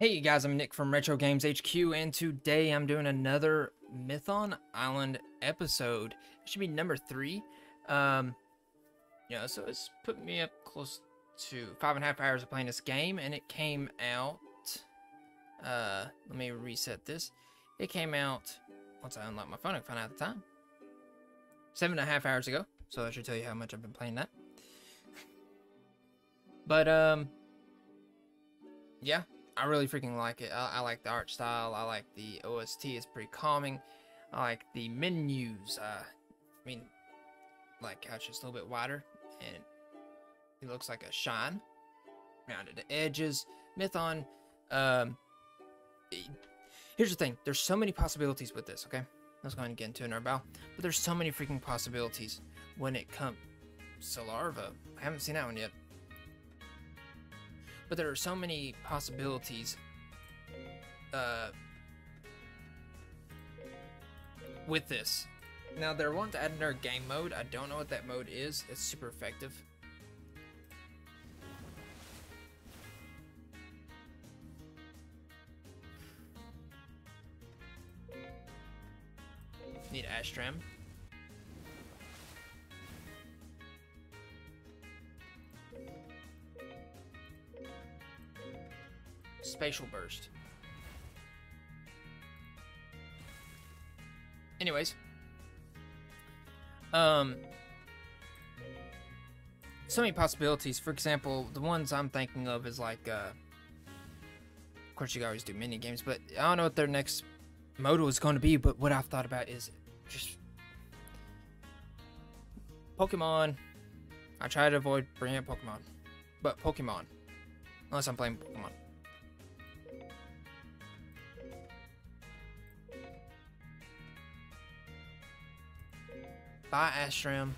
Hey you guys, I'm Nick from Retro Games HQ, and today I'm doing another Mython Island episode. It should be number three. Um, yeah, so it's put me up close to five and a half hours of playing this game, and it came out. Uh, let me reset this. It came out once I unlock my phone. I find out the time. Seven and a half hours ago. So that should tell you how much I've been playing that. But um, yeah, I really freaking like it. I, I, like the art style. I like the OST. It's pretty calming. I like the menus. Uh, I mean, like how it's just a little bit wider and it looks like a shine. Rounded edges. Mython. Um, here's the thing. There's so many possibilities with this. Okay, let's go ahead and get into it. But there's so many freaking possibilities when it comes. Solarva. I haven't seen that one yet. But there are so many possibilities uh, with this. Now, they're wanting to add another game mode. I don't know what that mode is. It's super effective. Need Astram. Spatial Burst. Anyways. Um, so many possibilities. For example, the ones I'm thinking of is like, uh, of course you always do mini games, but I don't know what their next modal is going to be, but what I've thought about is just Pokemon. I try to avoid bringing up Pokemon, but Pokemon, unless I'm playing Pokemon. Bye, Astram.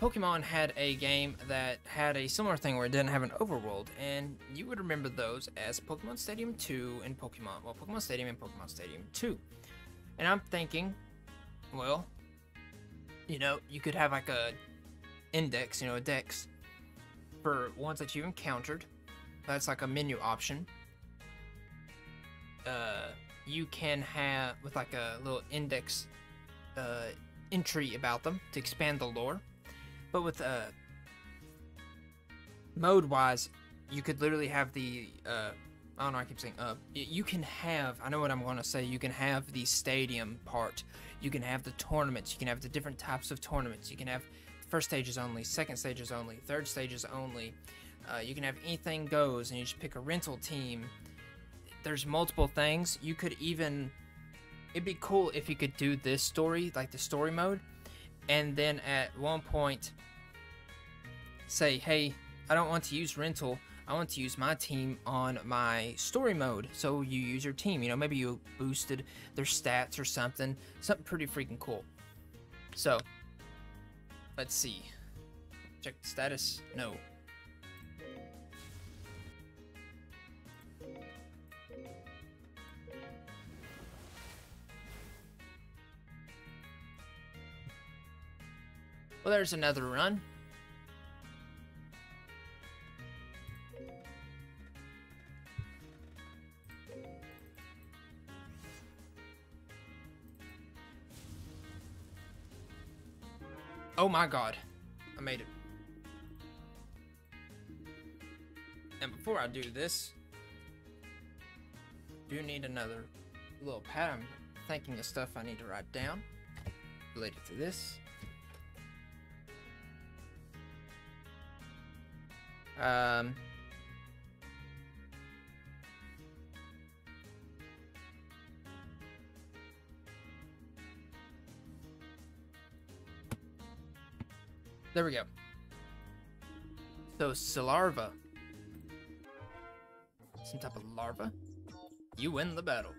Pokemon had a game that had a similar thing where it didn't have an overworld, and you would remember those as Pokemon Stadium 2 and Pokemon, well, Pokemon Stadium and Pokemon Stadium 2. And I'm thinking, well, you know, you could have like a index, you know, a dex for ones that you've encountered. That's like a menu option. Uh, you can have with like a little index uh, entry about them to expand the lore. But with uh, mode wise, you could literally have the uh, I don't know. I keep saying uh, you can have. I know what I'm going to say. You can have the stadium part. You can have the tournaments. You can have the different types of tournaments. You can have first stages only, second stages only, third stages only. Uh, you can have anything goes, and you just pick a rental team there's multiple things. You could even it'd be cool if you could do this story, like the story mode, and then at one point say, hey, I don't want to use rental. I want to use my team on my story mode. So you use your team. You know, maybe you boosted their stats or something. Something pretty freaking cool. So, let's see. Check the status. No. Well, there's another run. Oh my god. I made it. And before I do this, do need another little pad. I'm thinking of stuff I need to write down related to this. Um, there we go. So, Solarva. Some type of larva. You win the battle.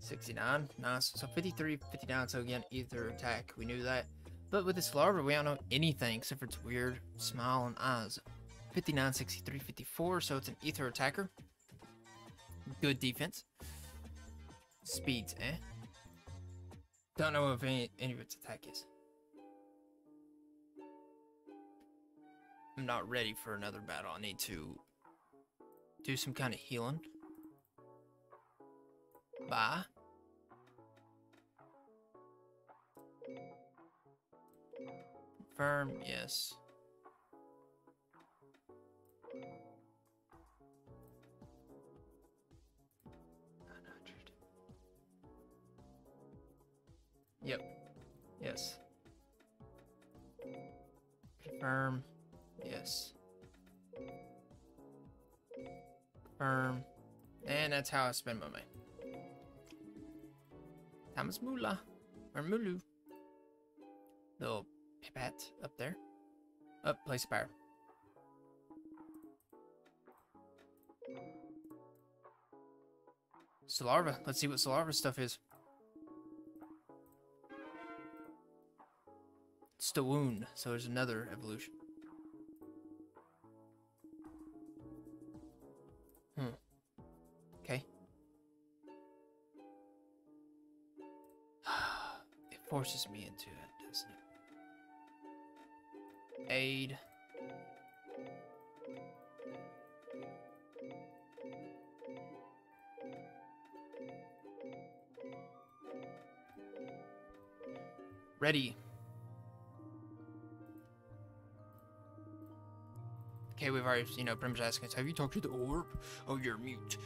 69. Nice. So 53, 59. So again, ether attack. We knew that. But with this larva, we don't know anything except for its weird smile and eyes. 59, 63, 54, so it's an ether attacker. Good defense. Speeds, eh? Don't know if any, any of its attack is. I'm not ready for another battle. I need to do some kind of healing. Bye. Confirm, yes. Yep. Yes. Confirm. Yes. Confirm. And that's how I spend my money. Thomas Mula. Or Mulu. Little pipette up there. Up, place a power. Solarva. Let's see what Solarva stuff is. Stowoon, so there's another evolution. Hmm. Okay. it forces me into it? Aid. Ready. Okay, we've already, you know, pretty much asking us, have you talked to the orb? Oh, you're mute.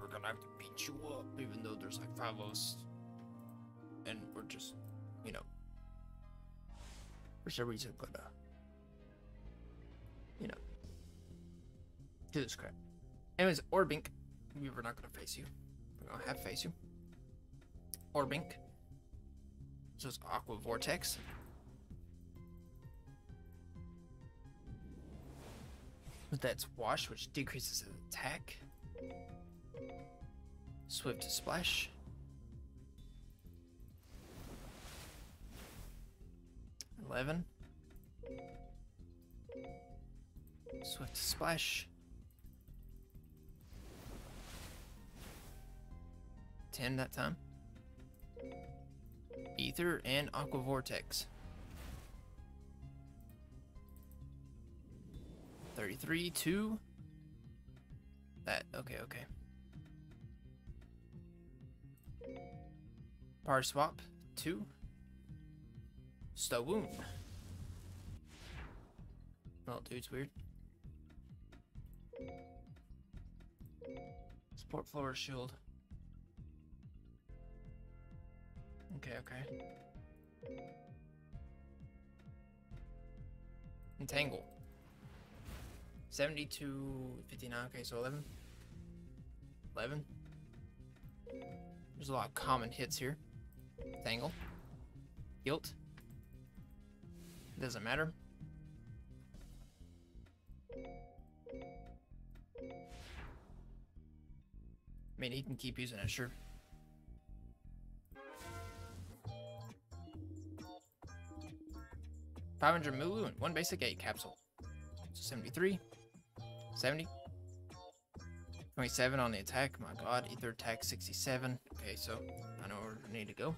We're gonna have to beat you up, even though there's like five of us. And we're just, you know, for some reason gonna, do this crap. Anyways, Orbink, we were not gonna face you. We're gonna have face you. Orbink. So it's Aqua Vortex. With that Wash, which decreases his attack. Swift Splash. Eleven. Swift Splash. Ten that time. Ether and Aqua Vortex. 33, 2. That, okay, okay. Power swap, 2. Stowoon. Oh, dude's weird. Support floor shield. Okay, okay. Entangle. 72, 59, okay, so 11. 11. There's a lot of common hits here. Tangle. Guilt. Doesn't matter. I mean, he can keep using it, sure. Five hundred Mulu and one basic eight capsule. So 73. 70. 27 on the attack. My god, ether attack 67. Okay, so I know where I need to go.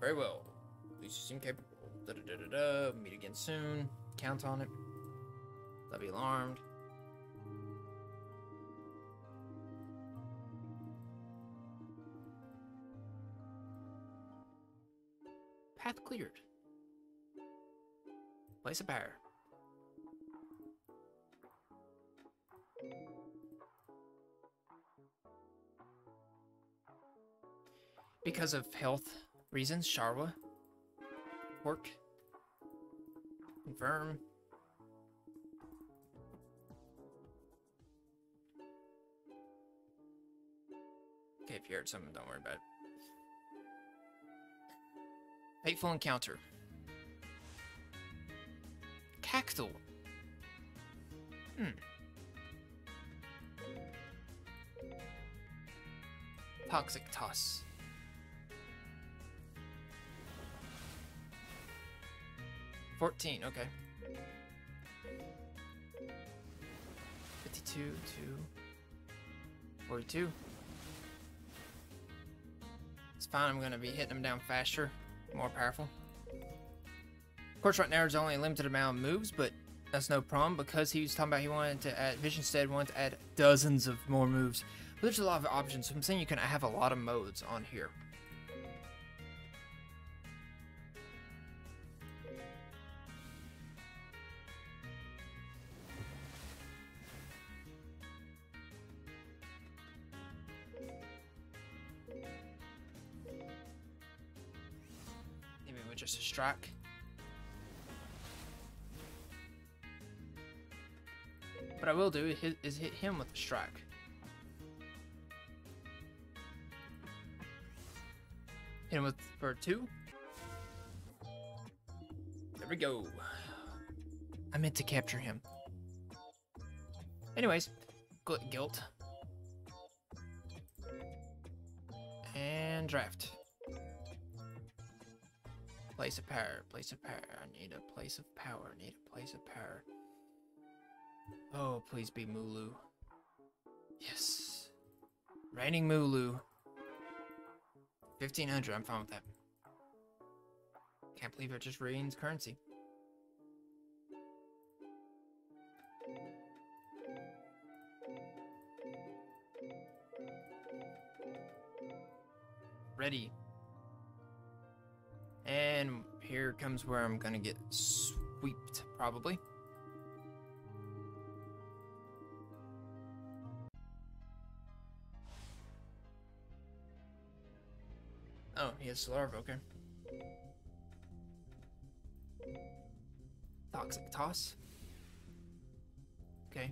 Very well. At least you seem capable. Da da da da da. Meet again soon. Count on it. Don't be alarmed. Path cleared. Place a bear. Because of health reasons, Sharwa. Work. Confirm. Okay, if you heard something, don't worry about it. Fateful encounter. Cactual. Hmm. Toxic toss. Fourteen, okay. Fifty-two, two. Forty-two. It's fine, I'm gonna be hitting them down faster, more powerful. Of course, right now there's only a limited amount of moves, but that's no problem because he was talking about he wanted to add Vision instead wanted to add dozens of more moves. But there's a lot of options. So I'm saying you can have a lot of modes on here. Just a strike. What I will do is hit him with a strike. Hit him with for two. There we go. I meant to capture him. Anyways, guilt. And draft. Place of power, place of power. I need a place of power, I need a place of power. Oh, please be Mulu. Yes. Raining Mulu. 1500, I'm fine with that. Can't believe it just rains currency. Ready. And here comes where I'm gonna get sweeped, probably. Oh, he has Larva, okay. Toxic Toss. Okay.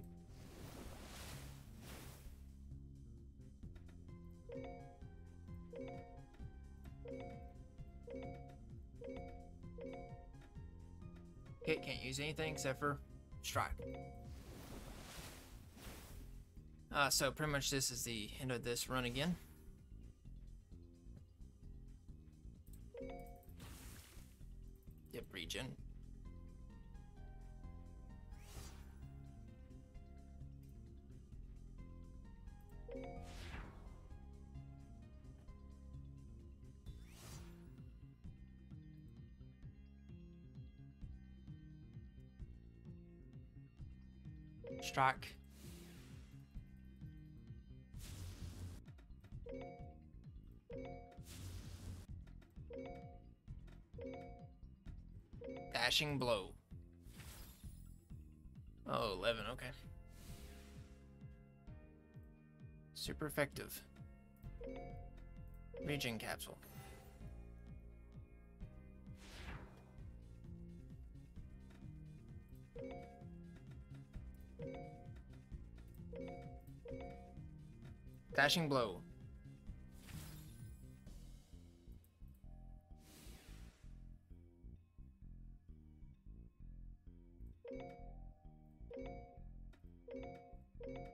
Okay, can't use anything except for strike. Uh, so pretty much this is the end of this run again. Yep, region. Strike. Dashing Blow. Oh, 11, okay. Super effective. Regen Capsule. Dashing Blow.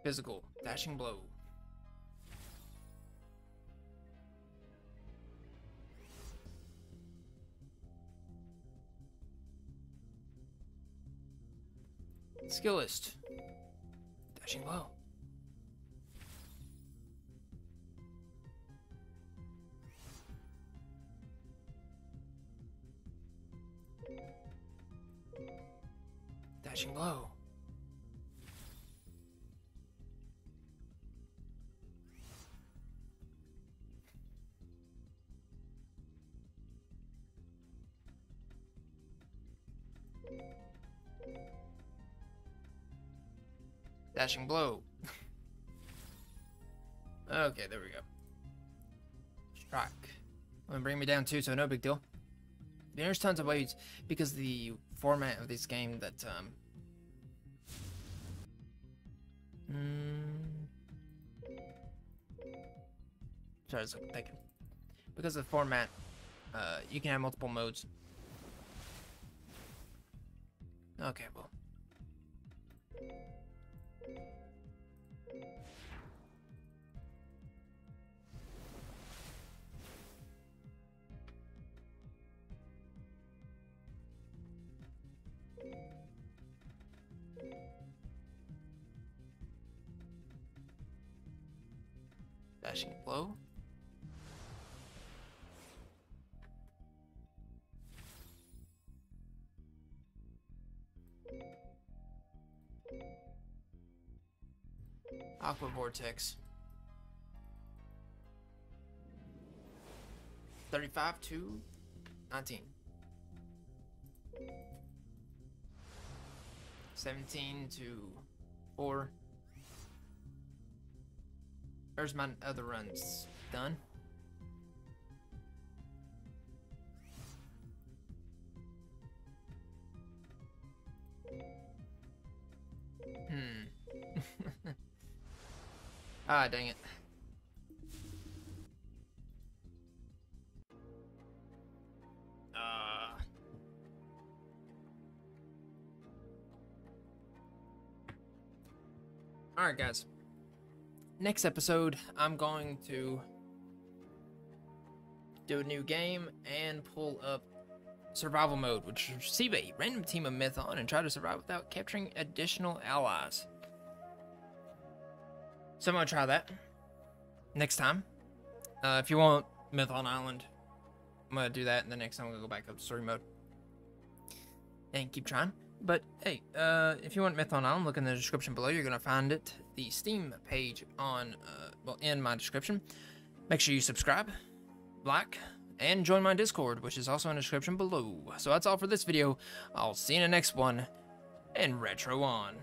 Physical. Dashing blow. Skill list. Dashing blow. Dashing blow. Dashing blow. okay, there we go. Strike. Gonna bring me down too, so no big deal. There's tons of ways because the format of this game that um. Mm, sorry, I was thinking. Because of the format, uh, you can have multiple modes. Okay, well. Flow. blow. Aqua Vortex. 35 to 19. 17 to 4. There's my other runs done. Hmm. ah, dang it. Uh. Alright, guys. Next episode, I'm going to do a new game and pull up survival mode, which is a random team of Mython and try to survive without capturing additional allies. So I'm gonna try that next time. Uh, if you want Mython Island, I'm gonna do that, and the next time I'm gonna go back up to story mode and keep trying. But hey, uh, if you want Mython Island, look in the description below. You're gonna find it, the Steam page on, uh, well, in my description. Make sure you subscribe, like, and join my Discord, which is also in the description below. So that's all for this video. I'll see you in the next one, and retro on.